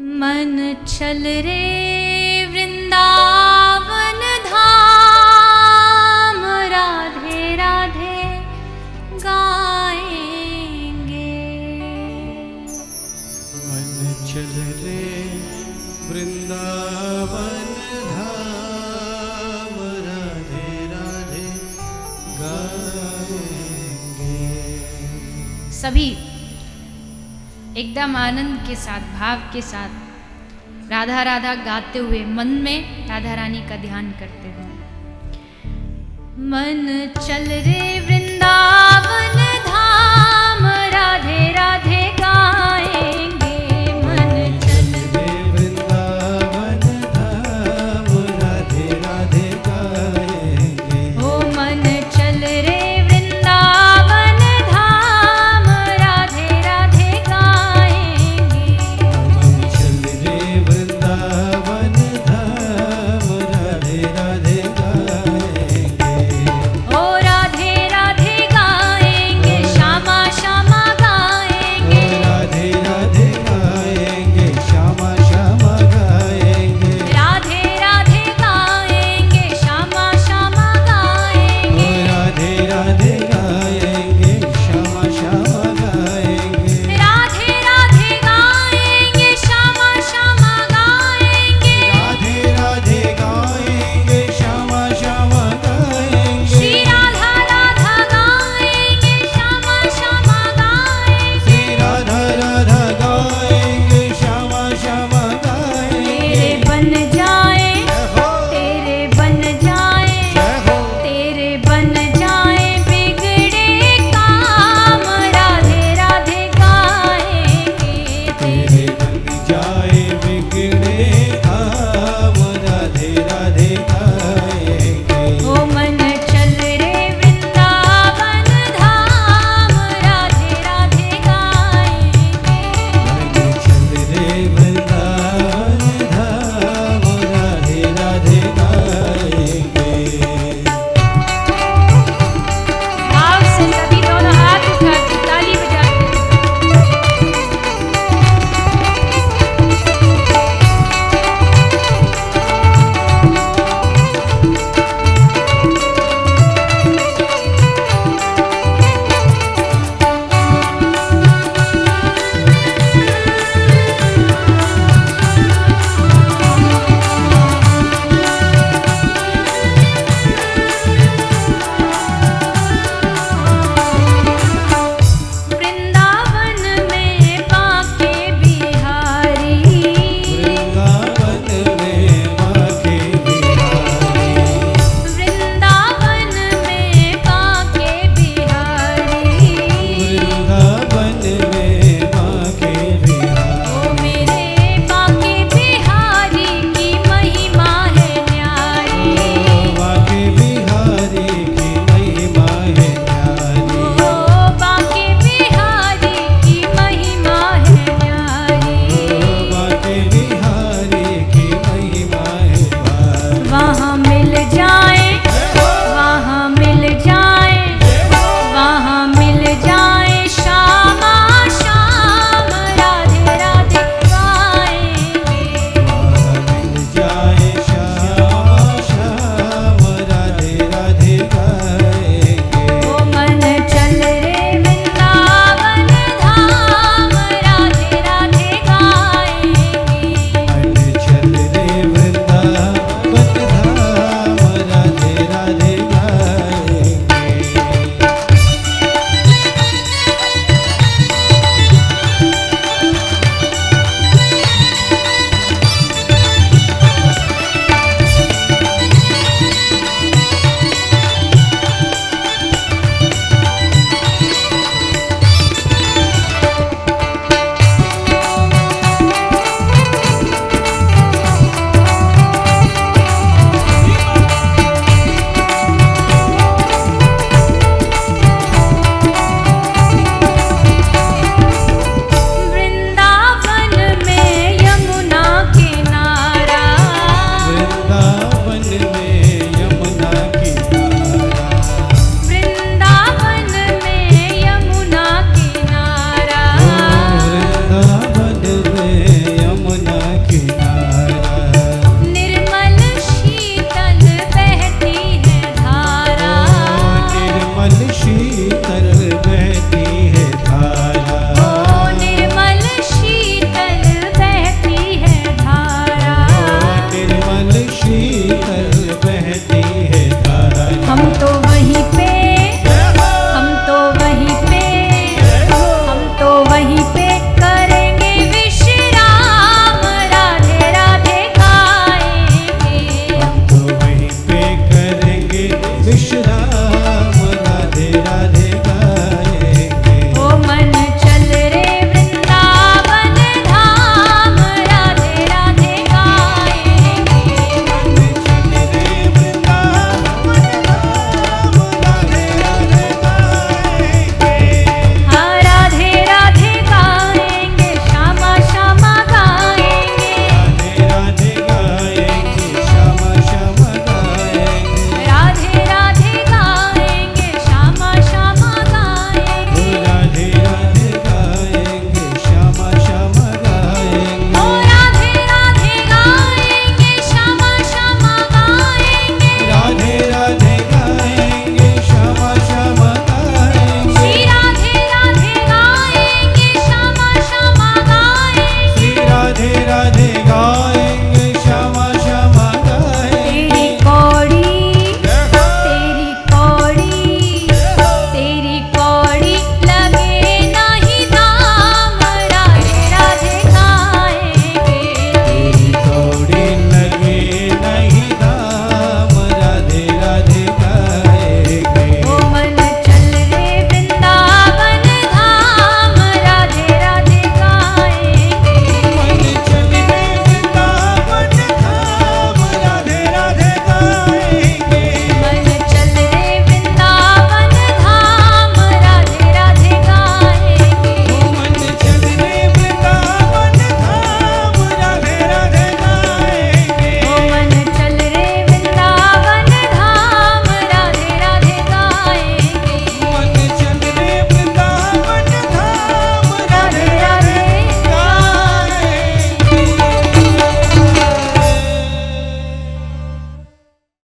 मन चल रे वृंदावन धाम। राधे राधे गाएँगे। मन चल रे वृंदावन धाम। राधे राधे गाएँगे। सभी एकदम आनंद के साथ, भाव के साथ राधा राधा गाते हुए मन में राधा रानी का ध्यान करते हुए। मन चल रे वृंदावन